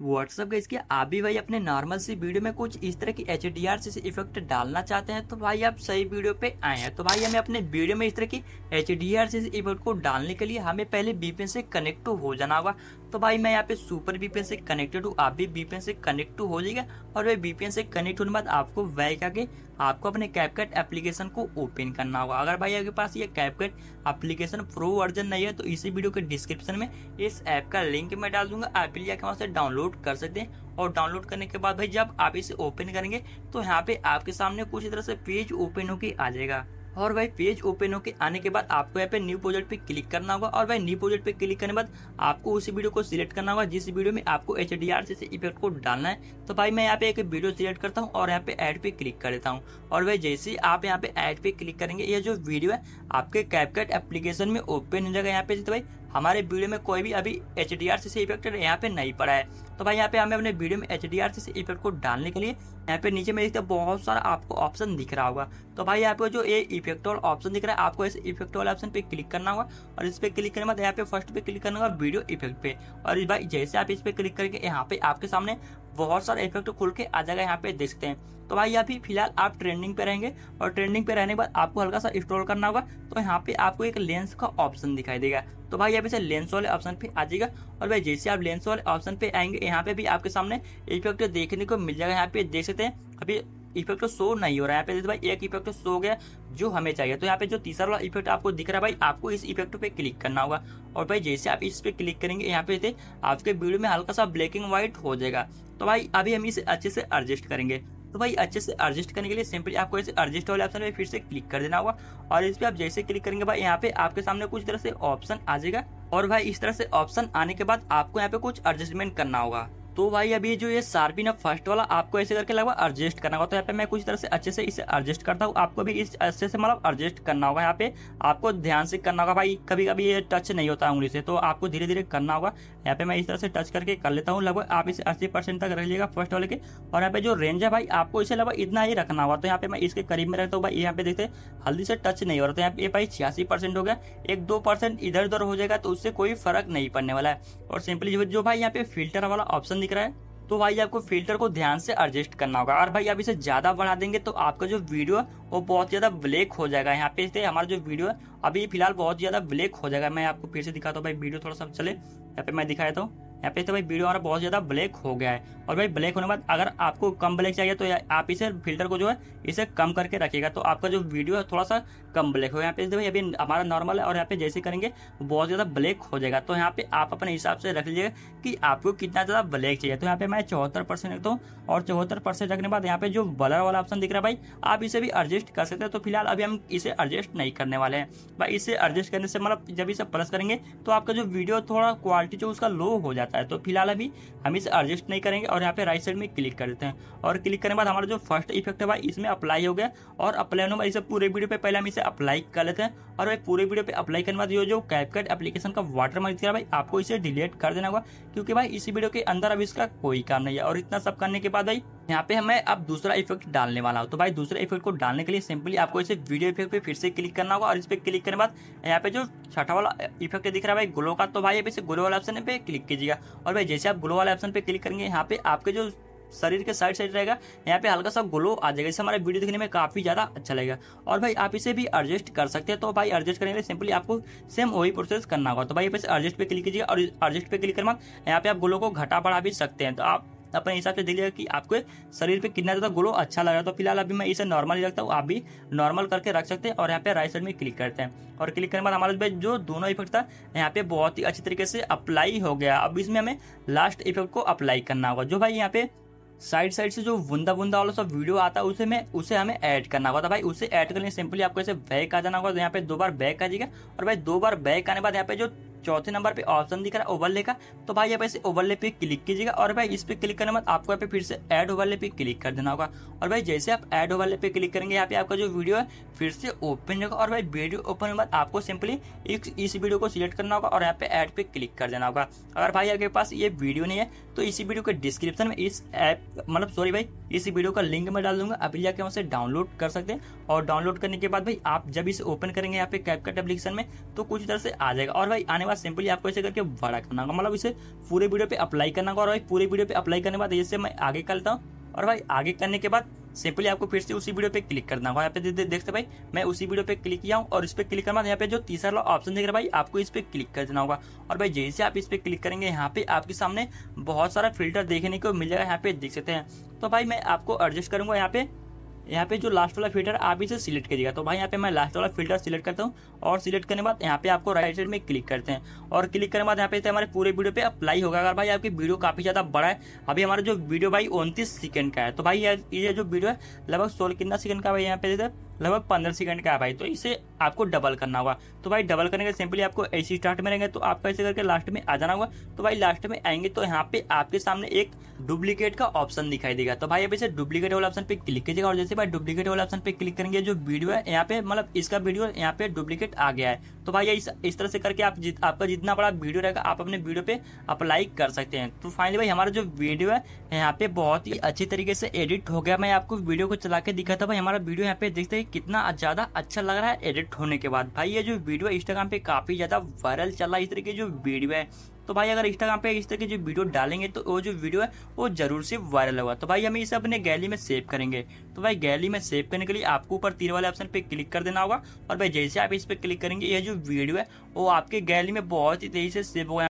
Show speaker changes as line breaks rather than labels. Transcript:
WhatsApp guys इसके। आप भी भाई अपने नॉर्मल सी वीडियो में कुछ इस तरह की एच डी आर सी इफ़ेक्ट डालना चाहते हैं तो भाई आप सही वीडियो पे आए हैं। तो भाई हमें अपने वीडियो में इस तरह की एच डी आर से इफ़ेक्ट को डालने के लिए हमें पहले बीपीएन से कनेक्ट हो जाना होगा। तो भाई मैं यहाँ पे सुपर बीपीएन से कनेक्टेड हूँ, आप भी बीपीएन से कनेक्ट हो जाएगा और वह बीपीएन से कनेक्ट होने बाद आपको वह आगे आपको अपने कैपकट एप्लीकेशन को ओपन करना होगा। अगर भाई आपके पास ये कैपकट एप्लीकेशन प्रो वर्जन नहीं है तो इसी वीडियो के डिस्क्रिप्शन में इस ऐप का लिंक मैं डाल दूँगा। आप भी के वहाँ से डाउनलोड कर सकते हैं। और डाउनलोड करने के बाद भाई जब आप इसे ओपन करेंगे तो यहाँ पे आपके सामने कुछ तरह से पेज ओपन होकर आ जाएगा। और भाई पेज ओपन होकर आने के बाद आपको यहाँ पे न्यू प्रोजेक्ट पे क्लिक करना होगा और भाई न्यू प्रोजेक्ट पे क्लिक करने के बाद आपको उसी वीडियो को सिलेक्ट करना होगा, जिस वीडियो में आपको एच डी आर से इफ़ेक्ट को डालना है। तो भाई मैं यहाँ पे एक वीडियो सिलेक्ट करता हूँ और यहाँ पे एड पे क्लिक कर देता हूँ। और भाई जैसे ही आप यहाँ पे एड पे क्लिक करेंगे ये जो वीडियो है आपके कैपकट एप्लीकेशन में ओपन हो जाएगा यहाँ पे। तो भाई हमारे वीडियो में कोई भी अभी एच डी आर सी इफ़ेक्ट यहाँ पे नहीं पड़ा है। तो भाई, यहाँ पे हमें अपने वीडियो में एच डी आर सी इफ़ेक्ट को डालने के लिए, यहाँ पे नीचे में देखते बहुत सारा आपको ऑप्शन दिख रहा होगा। तो भाई, यहाँ पे जो ये इफ़ेक्ट वाला ऑप्शन दिख रहा है, आपको इस इफ़ेक्ट वाले ऑप्शन पे क्लिक करना होगा और इस पे क्लिक करने के बाद यहाँ पे फ़र्स्ट पे क्लिक करना होगा वीडियो इफ़ेक्ट पे। और भाई जैसे आप इस पर क्लिक करके यहाँ पे आपके सामने बहुत सारे इफ़ेक्ट खुल के आ जाएगा यहाँ पे, देख सकते हैं। तो भाई, अभी फ़िलहाल आप ट्रेंडिंग पे रहेंगे और ट्रेंडिंग पे रहने के बाद आपको हल्का सा इंस्टॉल करना होगा तो यहाँ पे आपको एक लेंस का ऑप्शन दिखाई देगा। तो भाई, अभी से लेंस वाले ऑप्शन पे आ जाएगा और भाई, जैसे आप लेंस वाले ऑप्शन पे आएँगे, यहाँ पे भी आपके सामने इफ़ेक्ट देखने को मिल जाएगा। यहाँ पे देख सकते हैं, अभी इफ़ेक्ट तो शो नहीं हो रहा है। यहाँ पे एक इफ़ेक्ट शो हो गया जो हमें चाहिए। तो यहाँ पे जो तीसरा वाला इफ़ेक्ट आपको दिख रहा है भाई, आपको इस इफ़ेक्ट पे क्लिक करना होगा। और भाई, जैसे आप इस पे क्लिक करेंगे, यहाँ पे आपके वीडियो में हल्का सा ब्लैक एंड व्हाइट हो जाएगा। तो भाई, अभी हम इसे अच्छे से एडजस्ट करेंगे। तो भाई, अच्छे से एडजस्ट करने के लिए सिंपली आपको ऐसे एडजस्ट वाले ऑप्शन पे फिर से क्लिक कर देना होगा। और इस पे आप जैसे क्लिक करेंगे भाई, यहाँ पे आपके सामने कुछ तरह से ऑप्शन आ जाएगा। और भाई, इस तरह से ऑप्शन आने के बाद आपको यहाँ पे कुछ एडजस्टमेंट करना होगा। तो भाई अभी जो ये शार्पिन है फ़र्स्ट वाला आपको ऐसे करके लगभग एडजस्ट करना होगा। तो यहाँ पे मैं कुछ तरह से अच्छे से इसे एडजस्ट करता हूँ। आपको भी इस अच्छे से मतलब एडजस्ट करना होगा यहाँ पे। आपको ध्यान से करना होगा भाई कभी कभी ये टच नहीं होता उंगली से तो आपको धीरे धीरे करना होगा। यहाँ पे मैं इस तरह से टच करके कर लेता हूँ। लगभग आप इसे अस्सी परसेंट तक रख लीजिएगा फ़र्स्ट वाले के। और यहाँ पे जो रेंज है भाई, आपको इसे लगभग इतना ही रखना होगा। तो यहाँ पे मैं इसके करीब में रहता हूँ भाई। यहाँ पे देखते हल्दी से टच नहीं हो रहा। तो यहाँ पे भाई छियासी परसेंट हो गया। एक दो परसेंट इधर उधर हो जाएगा तो उससे कोई फ़र्क नहीं पड़ने वाला है। और सिंपली जो भाई यहाँ पे फ़िल्टर वाला ऑप्शन दिख रहा है तो भाई आपको फ़िल्टर को ध्यान से एडजस्ट करना होगा। और भाई आप इसे ज़्यादा बढ़ा देंगे तो आपका जो वीडियो है, वो बहुत ज़्यादा ब्लैक हो जाएगा। यहाँ पे इसलिए हमारा जो वीडियो है, अभी फ़िलहाल बहुत ज़्यादा ब्लैक हो जाएगा। मैं आपको फिर से दिखाता हूँ भाई वीडियो थोड़ा सा चले। यहाँ पे मैं दिखाया था यहाँ पे तो भाई वीडियो हमारा बहुत ज़्यादा ब्लैक हो गया है। और भाई ब्लैक होने के बाद अगर आपको कम ब्लैक चाहिए तो आप इसे फ़िल्टर को जो है, इसे कम करके रखिएगा। तो आपका जो वीडियो है थोड़ा सा कम ब्लैक हो यहाँ पे भाई अभी हमारा नॉर्मल है और यहाँ पे जैसे करेंगे, बहुत ज़्यादा ब्लैक हो जाएगा। तो यहाँ पे आप अपने हिसाब से रख लीजिएगा कि आपको कितना ज़्यादा ब्लैक चाहिए। तो यहाँ पे मैं चौहत्तर परसेंट रखता हूँ और चौहत्तर परसेंट रखने के बाद यहाँ पे जो बलर वाला ऑप्शन दिख रहा है भाई, आप इसे भी एडजस्ट कर सकते हैं। तो फ़िलहाल अभी हम इसे एडजस्ट नहीं करने वाले हैं। भाई इसे एडजस्ट करने से मतलब जब इसे प्लस करेंगे तो आपका जो वीडियो थोड़ा क्वालिटी जो उसका लो हो जाता है। तो फ़िलहाल अभी हम इसे एडजस्ट नहीं करेंगे और यहाँ पे राइट साइड में क्लिक कर देते हैं। और क्लिक करने के बाद हमारा जो फ़र्स्ट इफ़ेक्ट है भाई इसमें अप्लाई हो गया। और अप्लाई होने इसे पूरे वीडियो पे पहले हम इसे अप्लाई कर लेते हैं। और भाई पूरे वीडियो पे अप्लाई करने बाद ये जो कैपकट एप्लीकेशन का वाटर मार्क दिया भाई आपको इसे डिलीट कर देना होगा। क्योंकि भाई इसी वीडियो के अंदर अभी इसका कोई काम नहीं है। और इतना सब करने के बाद भाई यहाँ पे मैं अब दूसरा इफ़ेक्ट डालने वाला हूँ। तो भाई, दूसरे इफ़ेक्ट को डालने के लिए सिंपली आपको इसे वीडियो इफ़ेक्ट पे फिर से क्लिक करना होगा और इस पर क्लिक करने बाद यहाँ पे जो छठा वाला इफ़ेक्ट दिख रहा है भाई ग्लो का तो भाई इसे ग्लो वाले ऑप्शन पे क्लिक कीजिएगा। और भाई, जैसे आप ग्लो वाले ऑप्शन पे क्लिक करेंगे, यहाँ पे आपके जो शरीर के साइड साइड रहेगा, यहाँ पे हल्का सा ग्लो आ जाएगा इससे हमारा वीडियो देखने में काफ़ी ज़्यादा अच्छा लगेगा। और भाई, आप इसे भी एडजस्ट कर सकते हैं तो भाई एडजस्ट करने के लिए सिंपली आपको सेम वही प्रोसेस करना होगा। तो भाई एडजस्ट पे क्लिक कीजिए और एडजस्ट पे क्लिक करना यहाँ पे आप ग्लो को घटा बढ़ा भी सकते हैं। तो आप अपने हिसाब से देखिएगा कि आपके शरीर पे कितना ज़्यादा ग्लो अच्छा लग रहा है। तो फ़िलहाल अभी मैं इसे नॉर्मल रखता हूँ। आप भी नॉर्मल करके रख सकते हैं और यहाँ पे राइट साइड में क्लिक करते हैं। और क्लिक करने के बाद हमारे जो दोनों इफ़ेक्ट था, यहाँ पे बहुत ही अच्छी तरीके से अप्लाई हो गया। अब इसमें हमें लास्ट इफ़ेक्ट को अप्लाई करना होगा। जो भाई यहाँ पे साइड साइड से जो बुंदा बुंदा वाला सब वीडियो आता है, उसे में, उसे हमें ऐड करना होगा। तो भाई उसे ऐड करने सिंपली आपको ऐसे बैक आ जाना होगा। तो यहाँ पे दो बार बैक आ जाएगा और भाई दो बार बैक आने बाद यहाँ पे जो चौथे नंबर पे ऑप्शन दिख रहा है ओवरले का तो भाई आप ऐसे ओवरले पे क्लिक कीजिएगा और भाई इस पे क्लिक करने बाद आपको यहाँ पे फिर से ऐड ओवरले पे क्लिक कर देना होगा। और भाई जैसे आप ऐड ओवरले पे क्लिक करेंगे, यहाँ पे आपका जो वीडियो है फिर से ओपन होगा और भाई वीडियो ओपन के बाद आपको सिंपली इस वीडियो को सिलेक्ट करना होगा और यहाँ पे ऐड पे क्लिक कर देना होगा। अगर भाई आपके पास ये वीडियो नहीं है तो इसी वीडियो के डिस्क्रिप्शन में इस ऐप मतलब सॉरी भाई, इसी वीडियो का लिंक मैं डाल दूँगा अभी जाके वहाँ से डाउनलोड कर सकते हैं। और डाउनलोड करने के बाद भाई आप जब इसे ओपन करेंगे यहाँ पे कैपकट एप्लीकेशन में तो कुछ तरह से आ जाएगा। और भाई आने वाले बाद सिंपली आपको ऐसे करके बड़ा करना होगा। मतलब इसे पूरे वीडियो पे अप्लाई करना होगा और भाई पूरे वीडियो पे अप्लाई करने के बाद जैसे मैं आगे करता हूँ और भाई आगे करने के बाद सिंपली आपको फिर से उसी वीडियो पे क्लिक करना होगा। यहाँ पे दे, देखते भाई मैं उसी वीडियो पे क्लिक किया हूँ और इस पे क्लिक करना यहाँ पे जो तीसरा ऑप्शन देख रहा भाई आपको इस पे क्लिक कर देना होगा। और भाई जैसे आप इस पे क्लिक करेंगे यहाँ पे आपके सामने बहुत सारा फ़िल्टर देखने को मिल जाएगा। यहाँ पे देख सकते हैं। तो भाई मैं आपको एडजस्ट करूँगा यहाँ पे। यहाँ पे जो लास्ट वाला फ़िल्टर आप इसे सिलेक्ट करिएगा तो भाई, यहाँ पे मैं लास्ट वाला फ़िल्टर सिलेक्ट करता हूँ और सिलेक्ट करने के बाद यहाँ पे आपको राइट साइड में क्लिक करते हैं। और क्लिक करने के बाद यहाँ पे हमारे पूरे वीडियो पे अप्लाई होगा। अगर भाई आपकी वीडियो काफ़ी ज़्यादा बड़ा है, अभी हमारा जो वीडियो भाई उनतीस सेकंड का है। तो भाई, ये जो वीडियो है, लगभग सोलह कितना सेकंड का भाई यहाँ पे लगभग पंद्रह सेकंड का है भाई तो इसे आपको डबल करना होगा। तो भाई डबल करने के सिंपली आपको ऐसी स्टार्ट में रहेंगे तो आपको ऐसे करके लास्ट में आ जाना होगा। तो भाई लास्ट में आएँगे तो यहाँ पे आपके सामने एक डुप्लीकेट का ऑप्शन दिखाई देगा। तो भाई अब इसे डुप्लीकेट वाला ऑप्शन पे क्लिक कीजिएगा और जैसे भाई डुप्लीकेट वाला ऑप्शन पे क्लिक करेंगे जो वीडियो है यहाँ पे मतलब इसका वीडियो यहाँ पे डुप्लीकेट आ गया है। तो भाई इस, इस तरह से करके आप जित, आपका जितना बड़ा वीडियो रहेगा आप अपने वीडियो पे अप्लाई कर सकते हैं। तो फाइनली भाई हमारा जो वीडियो है यहाँ पे बहुत ही अच्छी तरीके से एडिट हो गया। मैं आपको वीडियो को चला के दिखा था भाई हमारा वीडियो यहाँ पे देखते कितना ज़्यादा अच्छा लग रहा है एडिट होने के बाद। भाई, ये जो वीडियो इंस्टाग्राम पे काफ़ी ज़्यादा वायरल चल रहा है, इस तरीके जो वीडियो है। तो भाई, अगर इंस्टाग्राम पे इस तरह की जो वीडियो डालेंगे तो वो जो वीडियो है, वो ज़रूर से वायरल होगा। तो भाई, हम इसे अपने गैली में सेव करेंगे। तो भाई, गैली में सेव करने के लिए आपको ऊपर तीर वाले ऑप्शन पे क्लिक कर देना होगा। और भाई, जैसे आप इस पे क्लिक करेंगे, ये जो वीडियो है, वो आपके गैली में बहुत ही तेज़ी से सेव होगा।